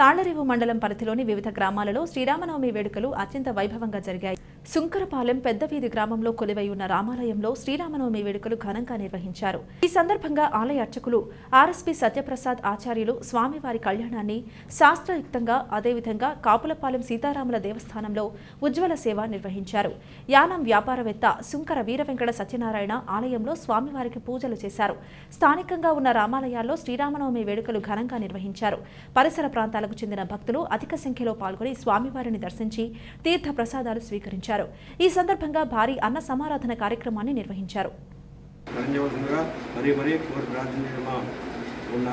తాళ్ళరేవు మండలం పరిధిలోని వివిధ గ్రామాలలో శ్రీరామనవమి వేడుకలు అత్యంత వైభవంగా జరిగాయి. సుంకరపాలెం పెద్దవీధి గ్రామంలో కొలువై ఉన్న రామాలయంలో శ్రీరామనవమి వేడుకలు ఘనంగా నిర్వహించారు. ఈ సందర్భంగా ఆలయ అర్చకులు ఆర్ఎస్పి సత్యప్రసాద్ ఆచార్యులు స్వామివారి కళ్యాణాన్ని శాస్త్రయుక్తంగా అదేవిధంగా కాపులపాలెం సీతారాముల దేవస్థానంలో ఉజ్వల సేవ నిర్వహించారు. యానం వ్యాపారవేత్త సుంకర వీరవెంకట సత్యనారాయణ ఆలయంలో స్వామివారికి పూజలు చేశారు. స్థానికంగా ఉన్న రామాలయాల్లో శ్రీరామనవమి వేడుకలు ఘనంగా నిర్వహించారు. పరిసర ప్రాంతాలకు చెందిన భక్తులు అధిక సంఖ్యలో పాల్గొని స్వామివారిని దర్శించి తీర్థ ప్రసాదాలు స్వీకరించారు. ఈ సందర్భంగా భారీ అన్న సమారాధన కార్యక్రమాన్ని నిర్వహించారు. మరీ మరీ ఉన్న